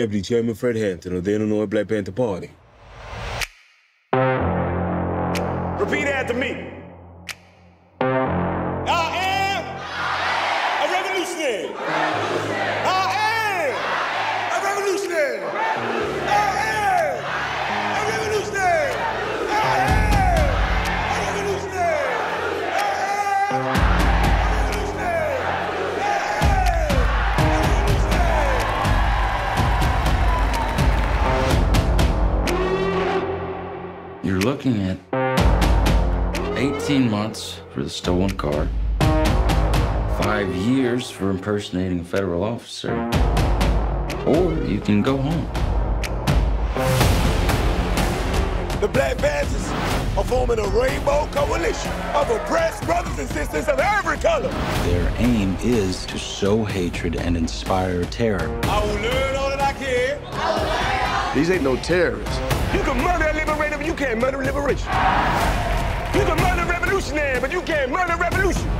Deputy Chairman Fred Hampton of the Illinois Black Panther Party. Repeat after me. I am a revolutionary. I You're looking at 18 months for the stolen car, five years for impersonating a federal officer, or you can go home. The Black Panthers are forming a rainbow coalition of oppressed brothers and sisters of every color. Their aim is to sow hatred and inspire terror. I will learn all that I can. These ain't no terrorists. You can murder a liberator, but you can't murder liberation. You can murder a revolutionary, but you can't murder revolution.